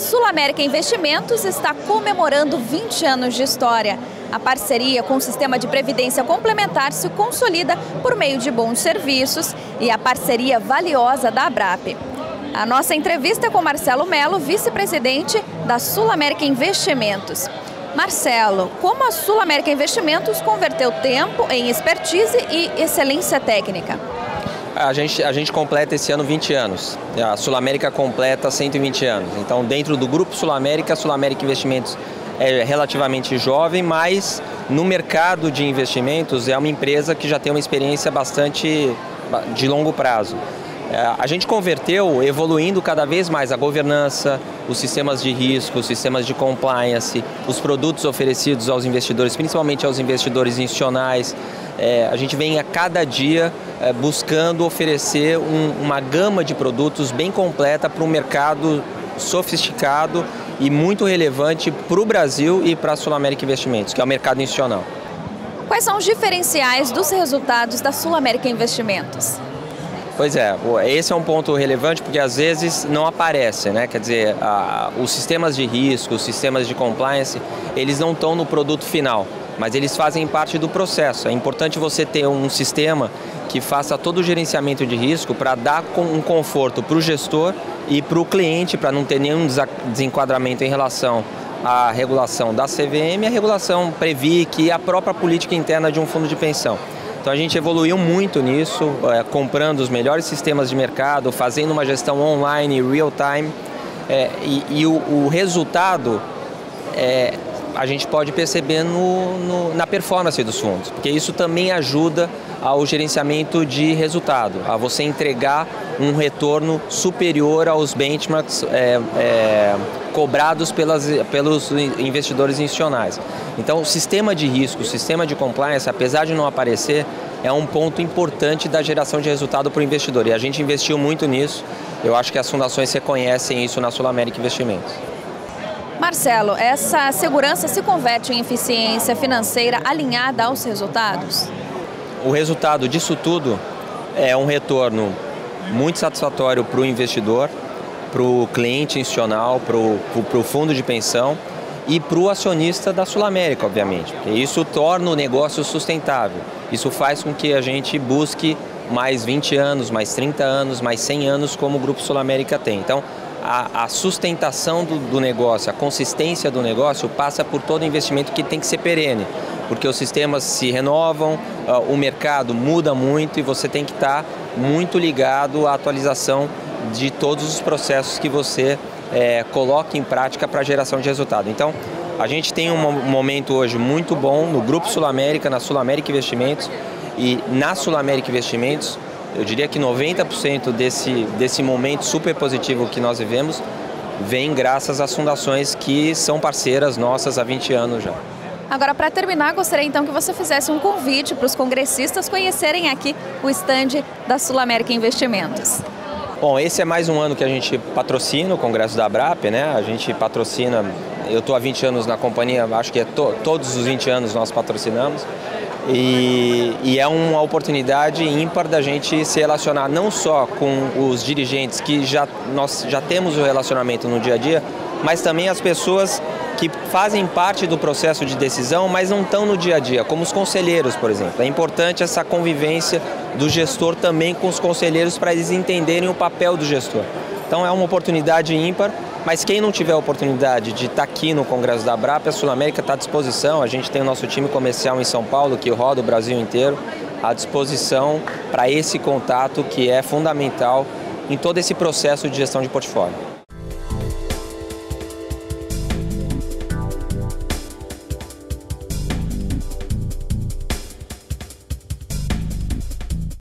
Sul América Investimentos está comemorando 20 anos de história. A parceria com o sistema de previdência complementar se consolida por meio de bons serviços e a parceria valiosa da Abrap. A nossa entrevista é com Marcelo Melo, vice-presidente da Sul América Investimentos. Marcelo, como a Sul América Investimentos converteu tempo em expertise e excelência técnica? A gente, a gente completa esse ano 20 anos. A Sul América completa 120 anos. Então, dentro do Grupo Sul América, a Sul América Investimentos é relativamente jovem, mas no mercado de investimentos é uma empresa que já tem uma experiência bastante de longo prazo. É, a gente converteu evoluindo cada vez mais a governança, os sistemas de risco, os sistemas de compliance, os produtos oferecidos aos investidores, principalmente aos investidores institucionais. É, a gente vem a cada dia é, buscando oferecer um, uma gama de produtos bem completa para um mercado sofisticado e muito relevante para o Brasil e para a Sul América Investimentos, que é o mercado institucional. Quais são os diferenciais dos resultados da Sul América Investimentos? Pois é, esse é um ponto relevante porque às vezes não aparece, né? Quer dizer, a, os sistemas de risco, os sistemas de compliance, eles não estão no produto final, mas eles fazem parte do processo. É importante você ter um sistema que faça todo o gerenciamento de risco para dar um conforto para o gestor e para o cliente, para não ter nenhum desenquadramento em relação à regulação da CVM, a regulação Previc e a própria política interna de um fundo de pensão. Então a gente evoluiu muito nisso, é, comprando os melhores sistemas de mercado, fazendo uma gestão online, real time, é, e, e o, o, resultado é, a gente pode perceber no, no, na performance dos fundos, porque isso também ajuda ao gerenciamento de resultado, a você entregar um retorno superior aos benchmarks é, é, cobrados pelas, pelos investidores institucionais. Então, o sistema de risco, o sistema de compliance, apesar de não aparecer, é um ponto importante da geração de resultado para o investidor. E a gente investiu muito nisso. Eu acho que as fundações reconhecem isso na Sul América Investimentos. Marcelo, essa segurança se converte em eficiência financeira alinhada aos resultados? O resultado disso tudo é um retorno muito satisfatório para o investidor, para o cliente institucional, para o fundo de pensão e para o acionista da Sul América, obviamente. Porque isso torna o negócio sustentável. Isso faz com que a gente busque mais 20 anos, mais 30 anos, mais 100 anos, como o Grupo Sul América tem. Então, a, a sustentação do, do, negócio, a consistência do negócio passa por todo investimento que tem que ser perene, porque os sistemas se renovam, uh, o mercado muda muito e você tem que estar muito ligado à atualização de todos os processos que você é, coloca em prática para geração de resultado. Então, a gente tem um momento hoje muito bom no Grupo Sul América, na Sul América Investimentos e na Sul América Investimentos eu diria que 90% desse, desse momento super positivo que nós vivemos vem graças às fundações que são parceiras nossas há 20 anos já. Agora, para terminar, gostaria então que você fizesse um convite para os congressistas conhecerem aqui o estande da Sul América Investimentos. Bom, esse é mais um ano que a gente patrocina o Congresso da Abrap, né? A gente patrocina, eu estou há 20 anos na companhia, acho que é to, todos os 20 anos nós patrocinamos. E, e, é uma oportunidade ímpar da gente se relacionar não só com os dirigentes que já nós já temos o relacionamento no dia a dia, mas também as pessoas que fazem parte do processo de decisão, mas não estão no dia a dia, como os conselheiros, por exemplo. É importante essa convivência do gestor também com os conselheiros para eles entenderem o papel do gestor. Então é uma oportunidade ímpar mas quem não tiver a oportunidade de estar tá aqui no Congresso da Abrap, a Sul América está à disposição. A gente tem o nosso time comercial em São Paulo, que roda o Brasil inteiro, à disposição para esse contato que é fundamental em todo esse processo de gestão de portfólio.